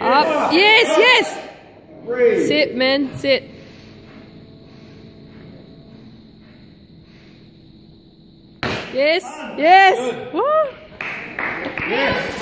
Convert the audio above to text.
Up. Yes, yes. Three. Sit, man. Sit. Yes, yes. Woo. Yes.